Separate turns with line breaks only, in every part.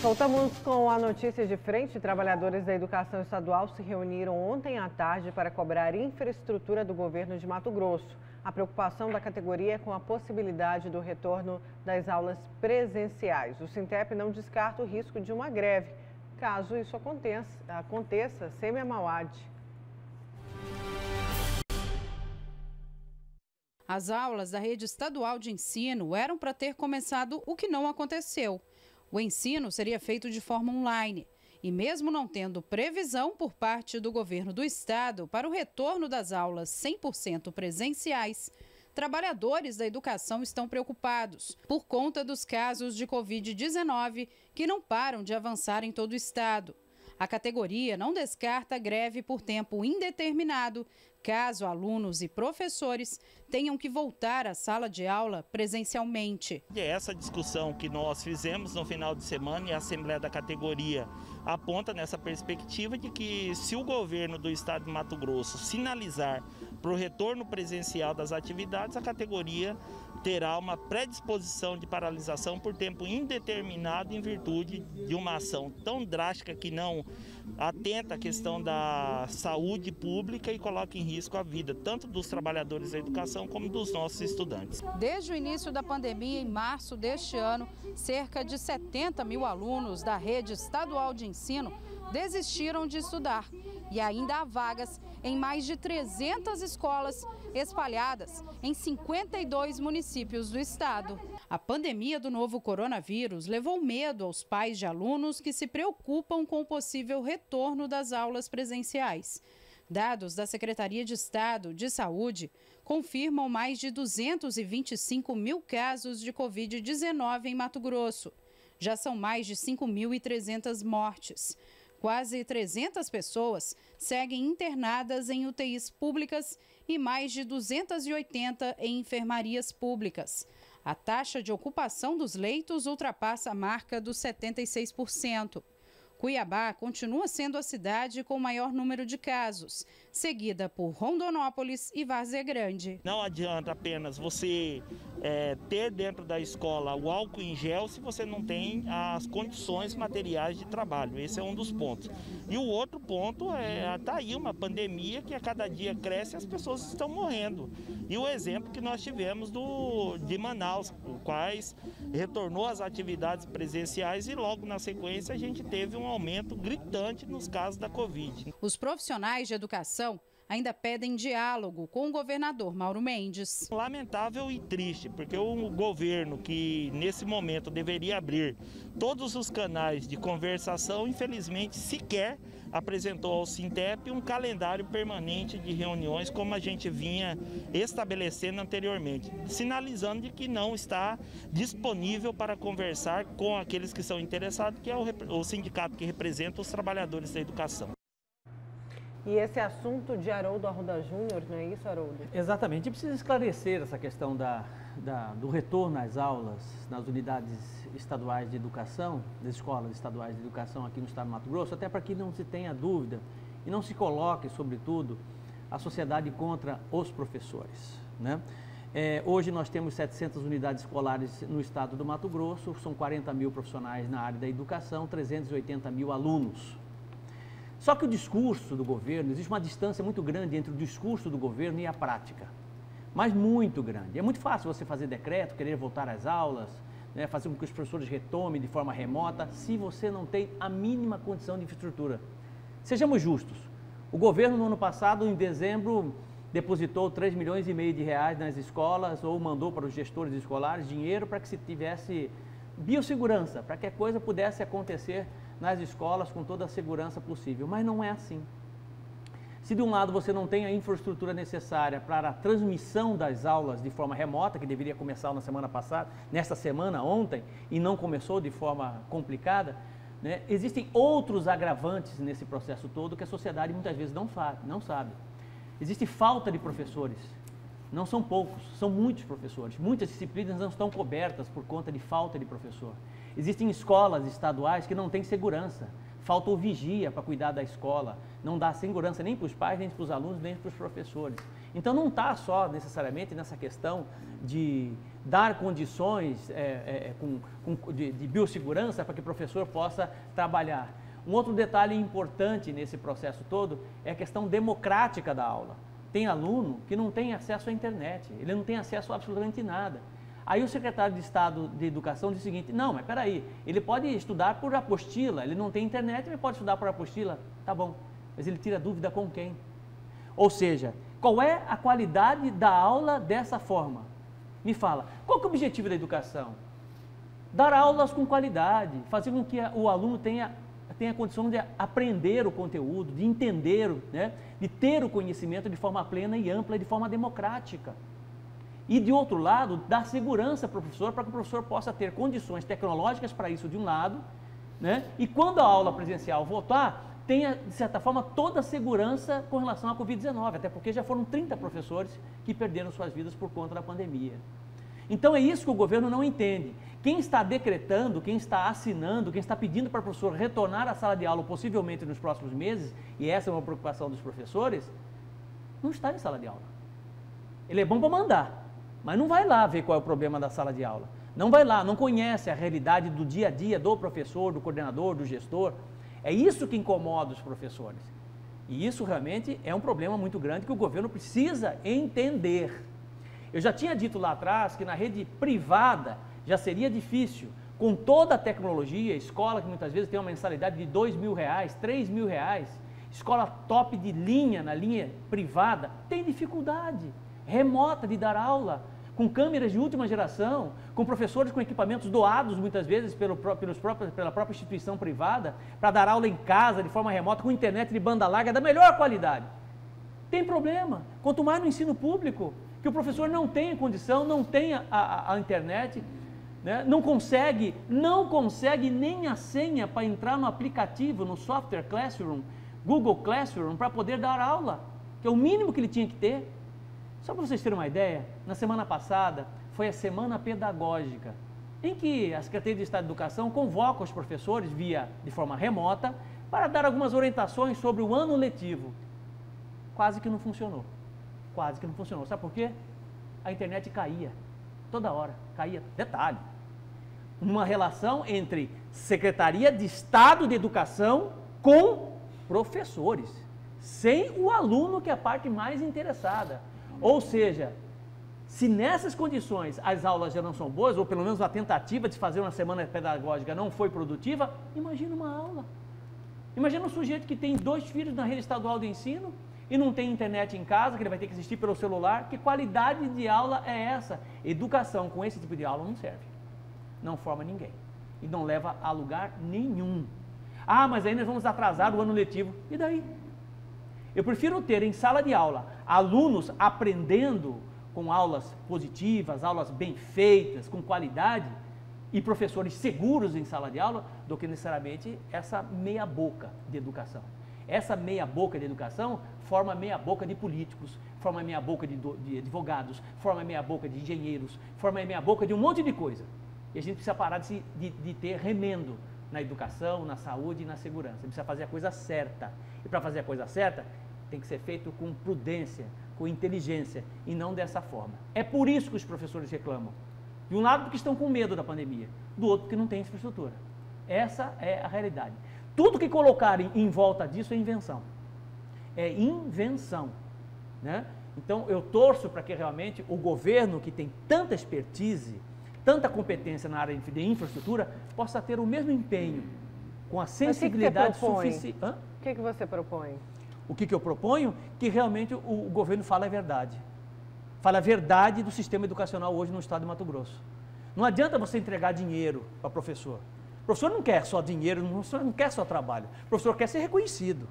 Voltamos com a notícia de frente. Trabalhadores da educação estadual se reuniram ontem à tarde para cobrar infraestrutura do governo de Mato Grosso. A preocupação da categoria é com a possibilidade do retorno das aulas presenciais. O Sintep não descarta o risco de uma greve, caso isso aconteça, aconteça sem a.
As aulas da rede estadual de ensino eram para ter começado o que não aconteceu. O ensino seria feito de forma online. E mesmo não tendo previsão por parte do governo do estado para o retorno das aulas 100% presenciais, trabalhadores da educação estão preocupados por conta dos casos de Covid-19 que não param de avançar em todo o estado. A categoria não descarta greve por tempo indeterminado, caso alunos e professores tenham que voltar à sala de aula presencialmente.
É essa discussão que nós fizemos no final de semana e a Assembleia da categoria aponta nessa perspectiva de que se o governo do estado de Mato Grosso sinalizar para o retorno presencial das atividades, a categoria terá uma predisposição de paralisação por tempo indeterminado em virtude de uma ação tão drástica que não atenta à questão da saúde pública e coloca em risco a vida tanto dos trabalhadores da educação como dos nossos estudantes.
Desde o início da pandemia, em março deste ano, cerca de 70 mil alunos da rede estadual de ensino desistiram de estudar e ainda há vagas em mais de 300 escolas espalhadas em 52 municípios do estado. A pandemia do novo coronavírus levou medo aos pais de alunos que se preocupam com o possível retorno das aulas presenciais. Dados da Secretaria de Estado de Saúde confirmam mais de 225 mil casos de Covid-19 em Mato Grosso. Já são mais de 5.300 mortes. Quase 300 pessoas seguem internadas em UTIs públicas e mais de 280 em enfermarias públicas. A taxa de ocupação dos leitos ultrapassa a marca dos 76%. Cuiabá continua sendo a cidade com o maior número de casos, seguida por Rondonópolis e Várzea Grande.
Não adianta apenas você é, ter dentro da escola o álcool em gel se você não tem as condições materiais de trabalho. Esse é um dos pontos. E o outro ponto é tá aí uma pandemia que a cada dia cresce e as pessoas estão morrendo. E o exemplo que nós tivemos do, de Manaus, o quais retornou às atividades presenciais e logo na sequência a gente teve um aumento gritante nos casos da Covid.
Os profissionais de educação ainda pedem diálogo com o governador Mauro Mendes.
Lamentável e triste, porque o governo que nesse momento deveria abrir todos os canais de conversação, infelizmente sequer apresentou ao Sintep um calendário permanente de reuniões como a gente vinha estabelecendo anteriormente, sinalizando de que não está disponível para conversar com aqueles que são interessados, que é o, o sindicato que representa os trabalhadores da educação.
E esse assunto de Haroldo Arruda Júnior, não é isso, Haroldo?
Exatamente. Gente precisa esclarecer essa questão da, da, do retorno às aulas nas unidades estaduais de educação, das escolas estaduais de educação aqui no estado do Mato Grosso, até para que não se tenha dúvida e não se coloque, sobretudo, a sociedade contra os professores. Né? É, hoje nós temos 700 unidades escolares no estado do Mato Grosso, são 40 mil profissionais na área da educação, 380 mil alunos. Só que o discurso do governo, existe uma distância muito grande entre o discurso do governo e a prática. Mas muito grande. É muito fácil você fazer decreto, querer voltar às aulas, né, fazer com que os professores retomem de forma remota, se você não tem a mínima condição de infraestrutura. Sejamos justos. O governo, no ano passado, em dezembro, depositou 3 milhões e meio de reais nas escolas ou mandou para os gestores escolares dinheiro para que se tivesse biossegurança, para que a coisa pudesse acontecer nas escolas com toda a segurança possível. Mas não é assim. Se de um lado você não tem a infraestrutura necessária para a transmissão das aulas de forma remota, que deveria começar na semana passada, nesta semana, ontem, e não começou de forma complicada, né? existem outros agravantes nesse processo todo que a sociedade muitas vezes não, não sabe. Existe falta de professores. Não são poucos, são muitos professores. Muitas disciplinas não estão cobertas por conta de falta de professor. Existem escolas estaduais que não têm segurança. Falta o vigia para cuidar da escola. Não dá segurança nem para os pais, nem para os alunos, nem para os professores. Então não está só necessariamente nessa questão de dar condições é, é, com, com, de, de biossegurança para que o professor possa trabalhar. Um outro detalhe importante nesse processo todo é a questão democrática da aula. Tem aluno que não tem acesso à internet, ele não tem acesso a absolutamente nada. Aí o secretário de Estado de Educação diz o seguinte: não, mas peraí, ele pode estudar por apostila, ele não tem internet, ele pode estudar por apostila. Tá bom, mas ele tira dúvida com quem? Ou seja, qual é a qualidade da aula dessa forma? Me fala, qual é o objetivo da educação? Dar aulas com qualidade, fazer com que o aluno tenha, tenha condição de aprender o conteúdo, de entender, né? de ter o conhecimento de forma plena e ampla, de forma democrática. E, de outro lado, dar segurança para o professor, para que o professor possa ter condições tecnológicas para isso, de um lado, né? e quando a aula presencial voltar, tenha, de certa forma, toda a segurança com relação à Covid-19, até porque já foram 30 professores que perderam suas vidas por conta da pandemia. Então, é isso que o governo não entende. Quem está decretando, quem está assinando, quem está pedindo para o professor retornar à sala de aula, possivelmente nos próximos meses, e essa é uma preocupação dos professores, não está em sala de aula. Ele é bom para mandar, mas não vai lá ver qual é o problema da sala de aula. Não vai lá, não conhece a realidade do dia a dia do professor, do coordenador, do gestor. É isso que incomoda os professores. E isso realmente é um problema muito grande que o governo precisa entender. Eu já tinha dito lá atrás que na rede privada já seria difícil, com toda a tecnologia, escola que muitas vezes tem uma mensalidade de dois mil reais, três mil reais, escola top de linha na linha privada, tem dificuldade remota de dar aula, com câmeras de última geração, com professores com equipamentos doados muitas vezes pelo, pelos próprios, pela própria instituição privada, para dar aula em casa de forma remota, com internet de banda larga da melhor qualidade. Tem problema. Quanto mais no ensino público, que o professor não tem condição, não tem a, a, a internet, né? não consegue, não consegue nem a senha para entrar no aplicativo, no software Classroom, Google Classroom, para poder dar aula, que é o mínimo que ele tinha que ter. Só para vocês terem uma ideia, na semana passada foi a semana pedagógica, em que a Secretaria de Estado de Educação convoca os professores via de forma remota para dar algumas orientações sobre o ano letivo. Quase que não funcionou. Quase que não funcionou. Sabe por quê? A internet caía. Toda hora. Caía. Detalhe. Uma relação entre Secretaria de Estado de Educação com professores. Sem o aluno, que é a parte mais interessada. Ou seja, se nessas condições as aulas já não são boas, ou pelo menos a tentativa de fazer uma semana pedagógica não foi produtiva, imagina uma aula. Imagina um sujeito que tem dois filhos na rede estadual de ensino e não tem internet em casa, que ele vai ter que assistir pelo celular. Que qualidade de aula é essa? Educação com esse tipo de aula não serve. Não forma ninguém. E não leva a lugar nenhum. Ah, mas aí nós vamos atrasar o ano letivo. E daí? Eu prefiro ter em sala de aula alunos aprendendo com aulas positivas, aulas bem feitas, com qualidade, e professores seguros em sala de aula, do que necessariamente essa meia boca de educação. Essa meia boca de educação forma meia boca de políticos, forma meia boca de, de advogados, forma meia boca de engenheiros, forma meia boca de um monte de coisa. E a gente precisa parar de, de, de ter remendo na educação, na saúde e na segurança. Precisa fazer a coisa certa. E para fazer a coisa certa, tem que ser feito com prudência, com inteligência e não dessa forma. É por isso que os professores reclamam. De um lado, porque estão com medo da pandemia, do outro, porque não tem infraestrutura. Essa é a realidade. Tudo que colocarem em volta disso é invenção. É invenção. Né? Então, eu torço para que realmente o governo, que tem tanta expertise, tanta competência na área de infraestrutura, possa ter o mesmo empenho, com a sensibilidade suficiente.
O que, que você propõe?
O que, que eu proponho? Que realmente o, o governo fala a verdade. Fala a verdade do sistema educacional hoje no estado de Mato Grosso. Não adianta você entregar dinheiro para professor. O professor não quer só dinheiro, o professor não quer só trabalho. O professor quer ser reconhecido.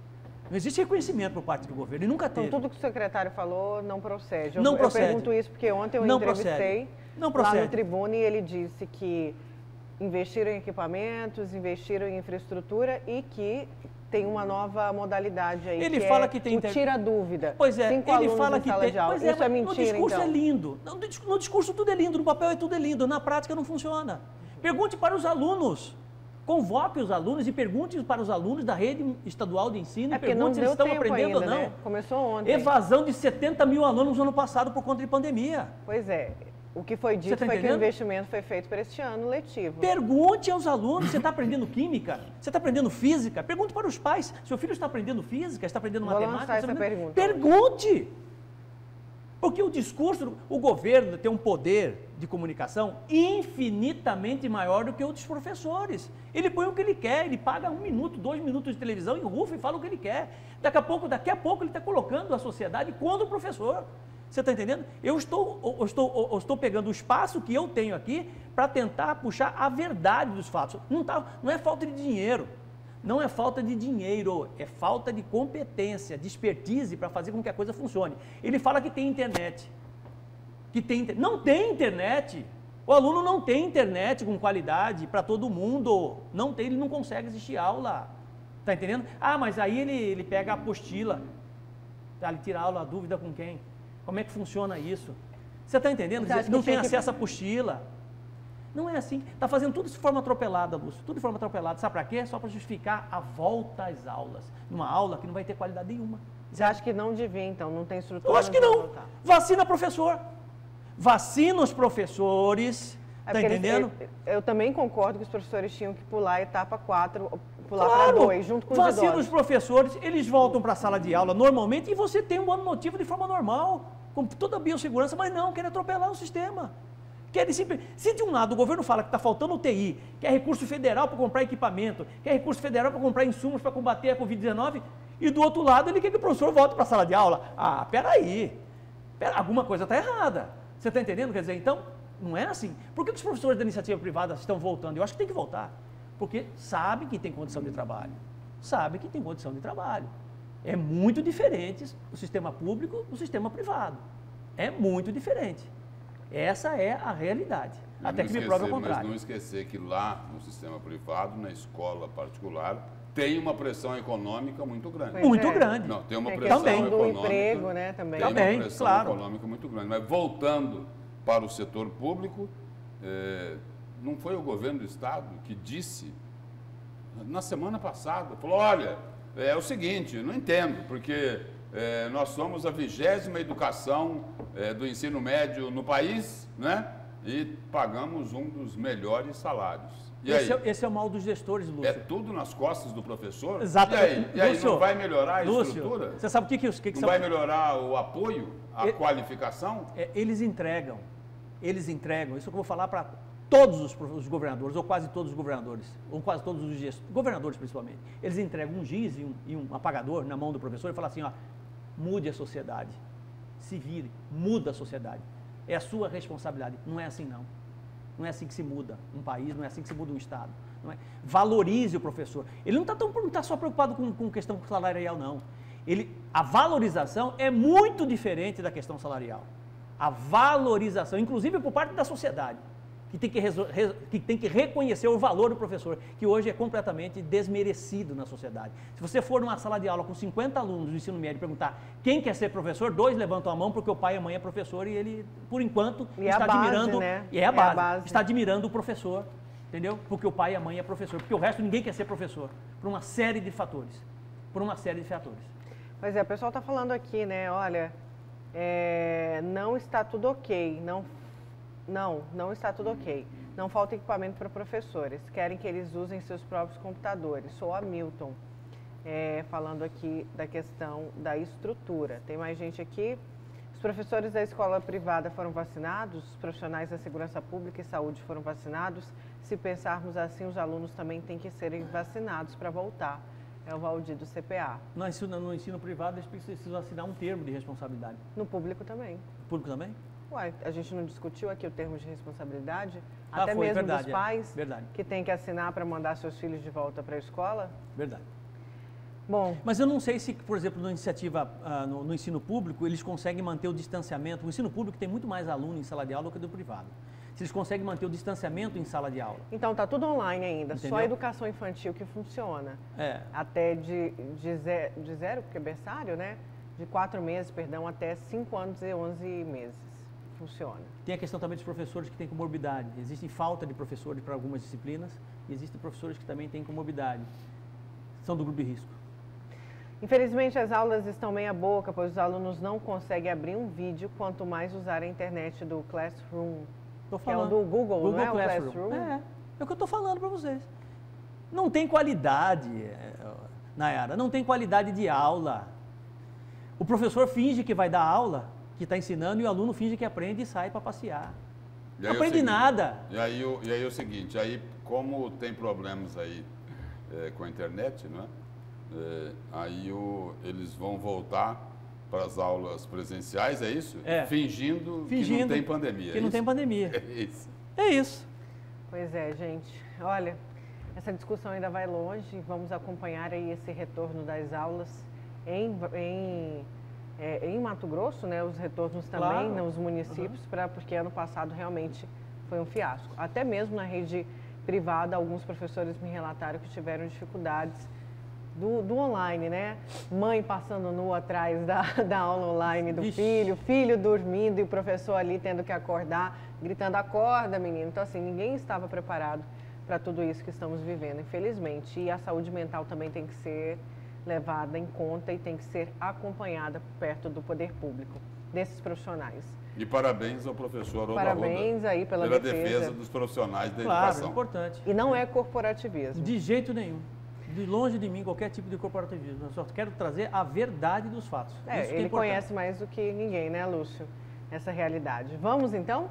Não existe reconhecimento por parte do governo e nunca teve.
Então, tudo que o secretário falou não procede. Eu,
não procede.
Eu pergunto isso porque ontem eu
não
entrevistei
não
lá no Tribuna e ele disse que investiram em equipamentos, investiram em infraestrutura e que tem uma nova modalidade aí.
Ele
que
fala
é
que tem.
O tira dúvida.
Pois é,
Cinco
ele fala que tem.
Pois é, Isso é mentira.
No discurso
então.
é lindo. No discurso tudo é lindo, no papel é tudo é lindo, na prática não funciona. Pergunte para os alunos. Convoque os alunos e pergunte para os alunos da rede estadual de ensino,
é
pergunte se eles estão aprendendo
ainda,
ou não.
Né? Começou ontem.
Evasão de 70 mil alunos no ano passado por conta de pandemia.
Pois é. O que foi dito tá foi entendendo? que o investimento foi feito para este ano letivo.
Pergunte aos alunos, você está aprendendo química? Você está aprendendo física? Pergunte para os pais, seu filho está aprendendo física, está aprendendo
Vou
matemática?
Essa pergunta.
Pergunte! Porque o discurso, o governo tem um poder de comunicação infinitamente maior do que o dos professores. Ele põe o que ele quer, ele paga um minuto, dois minutos de televisão e rufa e fala o que ele quer. Daqui a pouco, daqui a pouco ele está colocando a sociedade contra o professor. Você está entendendo? Eu estou, eu estou, eu estou pegando o espaço que eu tenho aqui para tentar puxar a verdade dos fatos. Não, tá, não é falta de dinheiro. Não é falta de dinheiro, é falta de competência, de expertise para fazer com que a coisa funcione. Ele fala que tem internet. Que tem, não tem internet. O aluno não tem internet com qualidade para todo mundo. Não tem, ele não consegue assistir aula. Está entendendo? Ah, mas aí ele, ele pega a apostila. Ele tira aula, a dúvida com quem? Como é que funciona isso? Você está entendendo? Dizer, não tem acesso à apostila. Não é assim. Está fazendo tudo de forma atropelada, Lúcio. Tudo de forma atropelada. Sabe para quê? Só para justificar a volta às aulas. Numa aula que não vai ter qualidade nenhuma.
Você acha que não devia, então? Não tem estrutura?
Eu acho que não. Vacina professor. Vacina os professores. É tá entendendo?
Eles, eu também concordo que os professores tinham que pular a etapa 4, pular claro, para 2, junto com os
vacina os professores, eles voltam para a sala de aula normalmente e você tem um ano motivo de forma normal com toda a biossegurança, mas não, querem atropelar o sistema. Querem sempre, se de um lado o governo fala que está faltando UTI, quer recurso federal para comprar equipamento, quer recurso federal para comprar insumos para combater a Covid-19, e do outro lado ele quer que o professor volte para a sala de aula. Ah, peraí, pera, alguma coisa está errada. Você está entendendo? Quer dizer, então, não é assim. Por que os professores da iniciativa privada estão voltando? Eu acho que tem que voltar. Porque sabe que tem condição de trabalho. Sabe que tem condição de trabalho. É muito diferente o sistema público do sistema privado. É muito diferente. Essa é a realidade. Mas até que esquecer, me prove o contrário.
Mas não esquecer que lá no sistema privado, na escola particular, tem uma pressão econômica muito grande.
Pois muito é. grande.
Não, tem uma é pressão
também.
econômica.
Do emprego, né, também.
Tem
também,
uma pressão
claro.
econômica muito grande. Mas voltando para o setor público, é, não foi o governo do Estado que disse na semana passada, falou, olha, é o seguinte, não entendo, porque é, nós somos a vigésima educação é, do ensino médio no país, né? E pagamos um dos melhores salários.
E esse, aí? É, esse é o mal dos gestores, Lúcio.
É tudo nas costas do professor?
Exatamente.
E aí, e aí não vai melhorar a
Lúcio,
estrutura?
Você sabe o que, que, que, que
Não vai melhorar o apoio, a qualificação?
É, eles entregam, eles entregam, isso que eu vou falar para todos os, os, governadores, ou quase todos os governadores, ou quase todos os gestores, governadores principalmente, eles entregam um giz e um, e um apagador na mão do professor e falam assim, ó, mude a sociedade, se vire, muda a sociedade. É a sua responsabilidade. Não é assim não. Não é assim que se muda um país, não é assim que se muda um Estado. É? Valorize o professor. Ele não está tá só preocupado com, com questão salarial, não. Ele, a valorização é muito diferente da questão salarial. A valorização, inclusive por parte da sociedade que tem que, que tem que reconhecer o valor do professor, que hoje é completamente desmerecido na sociedade. Se você for numa sala de aula com 50 alunos do ensino médio e perguntar quem quer ser professor, dois levantam a mão porque o pai e a mãe é professor e ele, por enquanto,
e
está
base,
admirando.
Né?
E é a, base, é a base. Está admirando o professor, entendeu? Porque o pai e a mãe é professor. Porque o resto ninguém quer ser professor. Por uma série de fatores. Por uma série de fatores.
Pois é, o pessoal está falando aqui, né? Olha, é, não está tudo ok, não não, não está tudo ok. Não falta equipamento para professores. Querem que eles usem seus próprios computadores. Sou a Milton, é, falando aqui da questão da estrutura. Tem mais gente aqui. Os professores da escola privada foram vacinados, os profissionais da segurança pública e saúde foram vacinados. Se pensarmos assim, os alunos também têm que serem vacinados para voltar. É o Valdir do CPA.
No ensino, no ensino privado, eles precisam assinar um termo de responsabilidade.
No público também.
Público também?
Uai, a gente não discutiu aqui o termo de responsabilidade?
Ah,
Até
foi,
mesmo
verdade,
dos pais
é,
que têm que assinar para mandar seus filhos de volta para a escola?
Verdade.
Bom.
Mas eu não sei se, por exemplo, na iniciativa, uh, no, no, ensino público, eles conseguem manter o distanciamento. O ensino público tem muito mais aluno em sala de aula do que do privado. Se eles conseguem manter o distanciamento em sala de aula.
Então, está tudo online ainda, Entendeu? só a educação infantil que funciona.
É.
Até de, de, zero, de zero, porque é berçário, né? De quatro meses, perdão, até cinco anos e onze meses. Funciona?
Tem a questão também dos professores que têm comorbidade. Existe falta de professores para algumas disciplinas e existem professores que também têm comorbidade. São do grupo de risco.
Infelizmente, as aulas estão meia boca, pois os alunos não conseguem abrir um vídeo, quanto mais usar a internet do Classroom.
Tô
Que é o
falando.
do Google,
Google
não é o
Classroom.
Classroom?
É, é o que eu estou falando para vocês. Não tem qualidade, é, Nayara, não tem qualidade de aula. O professor finge que vai dar aula, que está ensinando, e o aluno finge que aprende e sai para passear.
E
Não
é
aprende
seguinte,
nada.
E aí, o- e aí é o seguinte, aí como tem problemas aí é, com a internet, não é? É, aí o- eles vão voltar para as aulas presenciais, é isso?
É.
Fingindo, que
Fingindo
não tem pandemia.
Que
é
não
isso?
tem pandemia.
É isso.
É isso.
Pois é, gente. Olha, essa discussão ainda vai longe. Vamos acompanhar aí esse retorno das aulas em, em, é, em Mato Grosso, né? Os retornos também
Claro.
nos municípios, pra, porque ano passado realmente foi um fiasco. Até mesmo na rede privada, alguns professores me relataram que tiveram dificuldades do, do online, né? Mãe passando nua atrás da, da aula online do
Vixe.
filho, filho dormindo e o professor ali tendo que acordar, gritando, acorda, menino. Então, assim, ninguém estava preparado para tudo isso que estamos vivendo, infelizmente. E a saúde mental também tem que ser levada em conta e tem que ser acompanhada perto do poder público, desses profissionais.
E parabéns ao professor
Parabéns
Arruda
aí pela
pela
defesa.
defesa dos profissionais da
Claro,
educação.
importante.
E não é corporativismo.
De jeito nenhum. De longe de mim qualquer tipo de corporativismo. Eu só quero trazer a verdade dos fatos.
É,
Isso que é
ele
importante.
conhece mais do que ninguém, né, Lúcio? Essa realidade. Vamos então?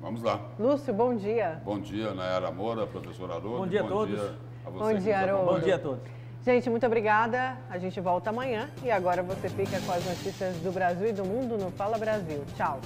Vamos lá.
Lúcio, bom dia.
Bom dia, Nayara Moura, professor Haroldo.
Bom dia a todos.
Dia a você
Bom dia, Haroldo.
Bom dia a todos.
Gente, muito obrigada. A gente volta amanhã e agora você fica com as notícias do Brasil e do mundo no Fala Brasil. Tchau.